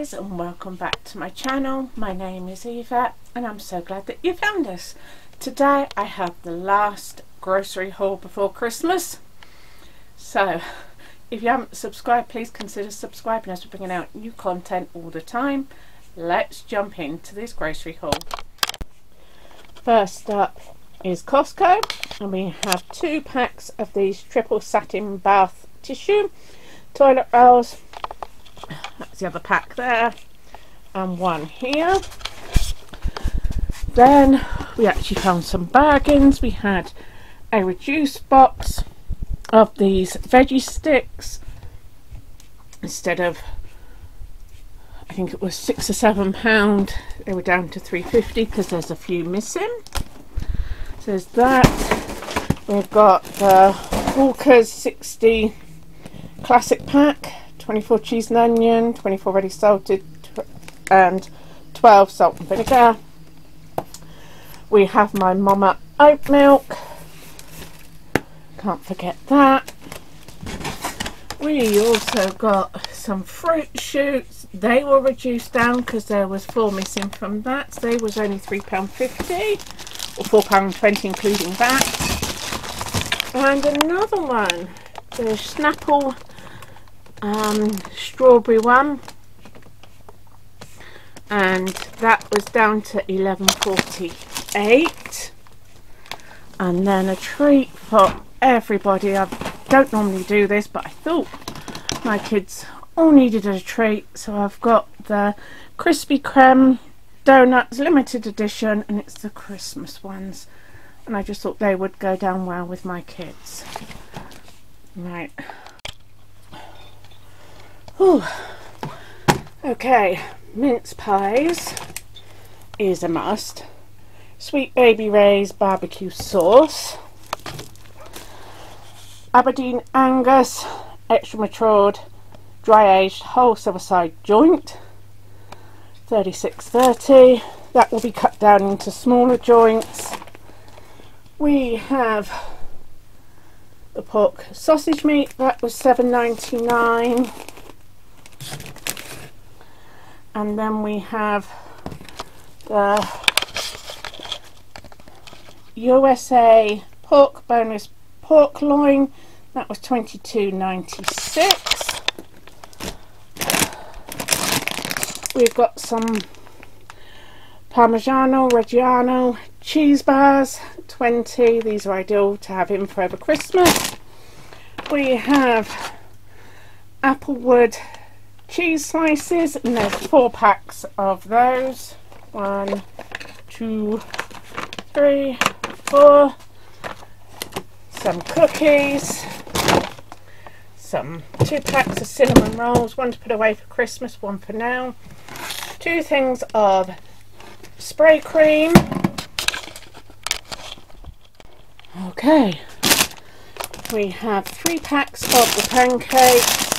guys and welcome back to my channel. My name is Yvette and I'm so glad that you found us. Today I have the last grocery haul before Christmas. So if you haven't subscribed please consider subscribing as we're bringing out new content all the time. Let's jump into this grocery haul. First up is Costco and we have two packs of these triple satin bath tissue toilet rolls that's the other pack there. And one here. Then we actually found some bargains. We had a reduced box of these veggie sticks instead of I think it was six or seven pound. They were down to 350 because there's a few missing. So there's that. We've got the Walker's 60 classic pack 24 cheese and onion, 24 ready salted, and 12 salt and vinegar. We have my Mama oat milk. Can't forget that. We also got some fruit shoots. They were reduced down because there was four missing from that. They was only £3.50 or £4.20 including that. And another one, the Snapple um, strawberry one. And that was down to 11.48 and then a treat for everybody. I don't normally do this but I thought my kids all needed a treat. So I've got the Krispy Kreme donuts limited edition and it's the Christmas ones. And I just thought they would go down well with my kids. Right Whew. Okay, mince pies is a must. Sweet Baby Ray's barbecue sauce. Aberdeen Angus extra matured dry aged whole side joint 36.30 that will be cut down into smaller joints we have the pork sausage meat that was 7.99 and then we have the USA pork bonus pork loin. That was 22.96 we've got some Parmigiano Reggiano cheese bars 20 these are ideal to have in for over Christmas. We have Applewood cheese slices. And there's four packs of those. One two three four. Some cookies. Some two packs of cinnamon rolls. One to put away for Christmas one for now. Two things of spray cream. Okay. We have three packs of the pancakes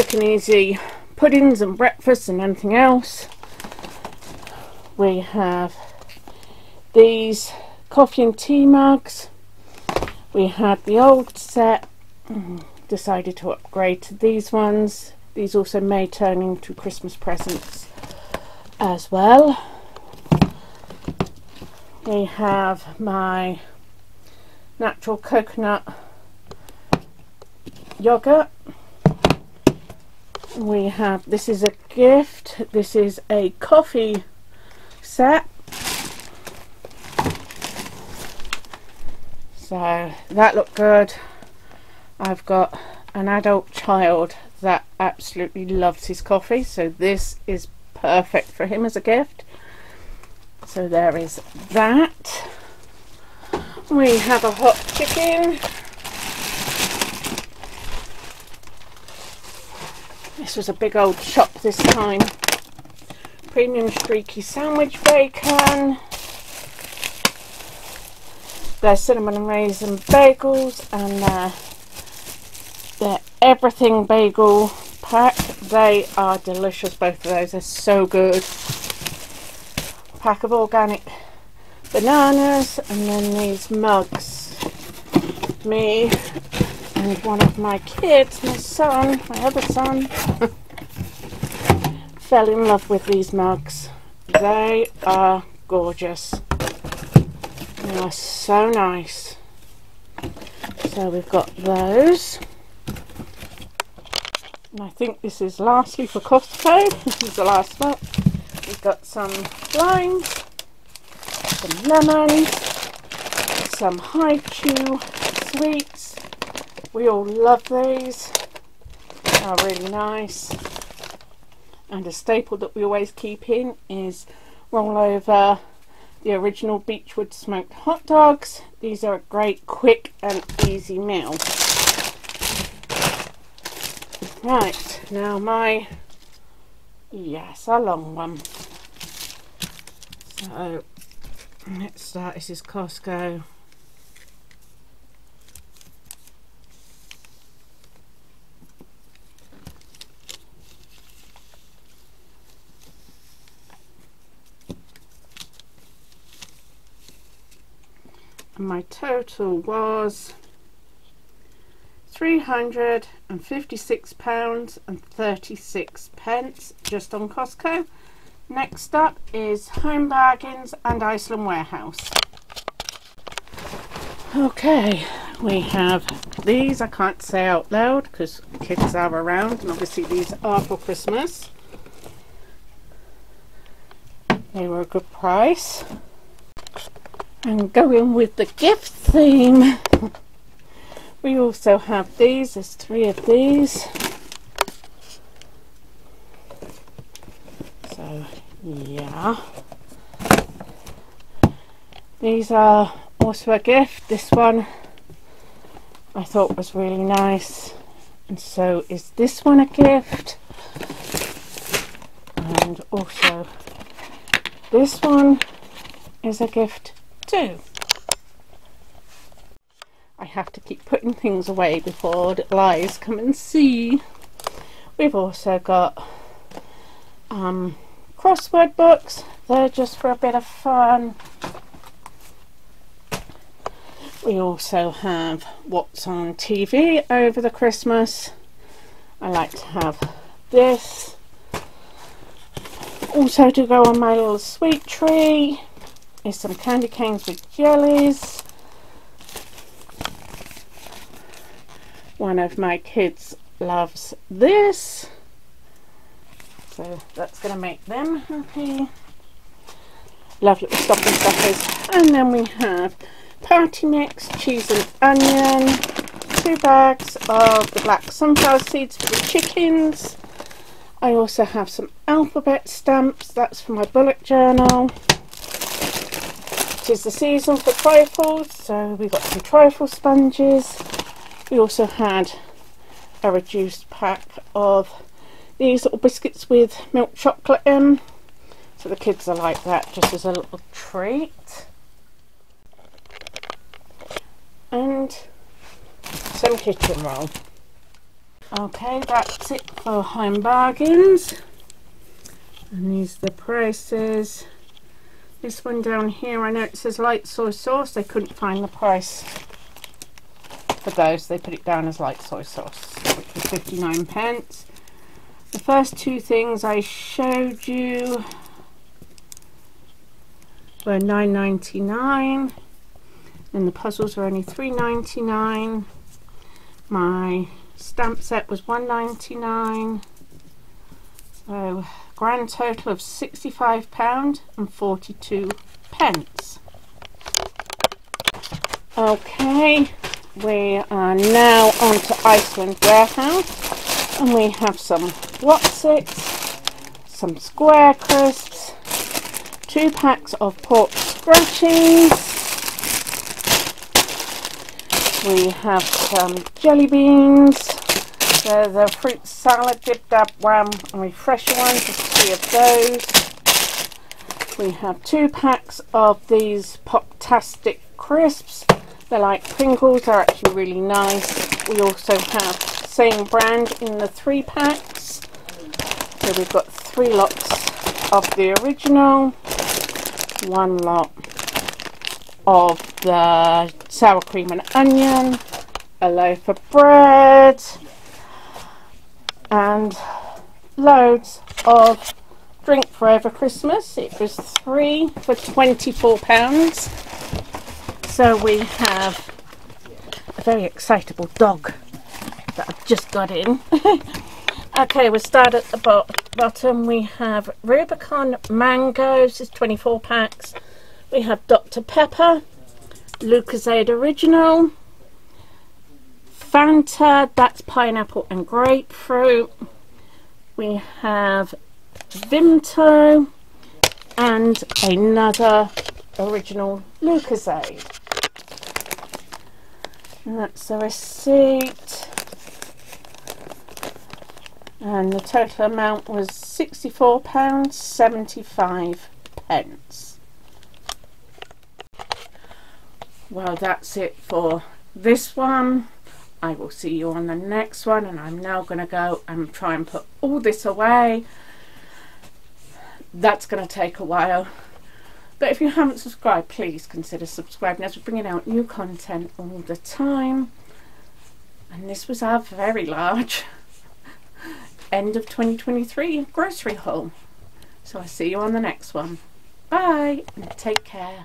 quick and easy puddings and breakfast and anything else. We have these coffee and tea mugs. We had the old set, decided to upgrade to these ones. These also may turn into Christmas presents as well. We have my natural coconut yogurt we have this is a gift this is a coffee set. So that looked good. I've got an adult child that absolutely loves his coffee so this is perfect for him as a gift. So there is that. We have a hot chicken This was a big old shop this time. Premium streaky sandwich bacon. There's cinnamon and raisin bagels and uh, the everything bagel pack. They are delicious, both of those. They're so good. Pack of organic bananas and then these mugs. Me and one of my kids, my son, my other son, fell in love with these mugs. They are gorgeous. They are so nice. So we've got those. And I think this is lastly for Costco. this is the last lot. We've got some limes, some lemons, some Hi-Chew sweets. We all love these. Are really nice. And a staple that we always keep in is Rollover the original Beechwood smoked hot dogs. These are a great quick and easy meal. Right, now my, yes, a long one. So, let's start, this is Costco. And my total was £356 and 36 pence just on Costco. Next up is Home Bargains and Iceland Warehouse. Okay, we have these I can't say out loud because kids are around and obviously these are for Christmas. They were a good price and going with the gift theme we also have these there's three of these. So yeah. These are also a gift. This one I thought was really nice. And so is this one a gift? And also this one is a gift too. I have to keep putting things away before the lies come and see. We've also got um, crossword books. They're just for a bit of fun. We also have what's on TV over the Christmas. I like to have this. Also to go on my little sweet tree is some candy canes with jellies. One of my kids loves this. So that's going to make them happy. Love little stocking stuffers. And then we have party mix, cheese and onion. Two bags of the black sunflower seeds for the chickens. I also have some alphabet stamps. That's for my bullet journal. Is the season for trifles, so we got some trifle sponges. We also had a reduced pack of these little biscuits with milk chocolate in. So the kids are like that just as a little treat. And some kitchen roll. Okay, that's it for Home Bargains. And these are the prices. This one down here, I know it says light soy sauce. They couldn't find the price for those. They put it down as light soy sauce, which was 59 pence. The first two things I showed you were 9.99 and the puzzles were only 3.99 my stamp set was 1.99 so grand total of £65 and 42 pence. Okay, we are now on to Iceland Warehouse and we have some Wotsits, some Square Crisps, two packs of pork scratchies, we have some jelly beans, so the fruit salad dip dab wham and refresher one, there's three of those. We have two packs of these Poptastic crisps. They're like Pringles, they're actually really nice. We also have same brand in the three packs. So we've got three lots of the original, one lot of the sour cream and onion, a loaf of bread, and loads of drink forever Christmas. It was three for £24. So we have a very excitable dog that I've just got in. okay, we'll start at the bottom. We have Rubicon Mangoes, is 24 packs. We have Dr. Pepper, Lucozade Original, Fanta, that's pineapple and grapefruit. We have Vimto and another original Lucozade. And that's the receipt. And the total amount was £64.75 pence. Well, that's it for this one. I will see you on the next one and I'm now going to go and try and put all this away. That's going to take a while. But if you haven't subscribed, please consider subscribing as we're bringing out new content all the time. And this was our very large end of 2023 grocery haul. So I'll see you on the next one. Bye and take care.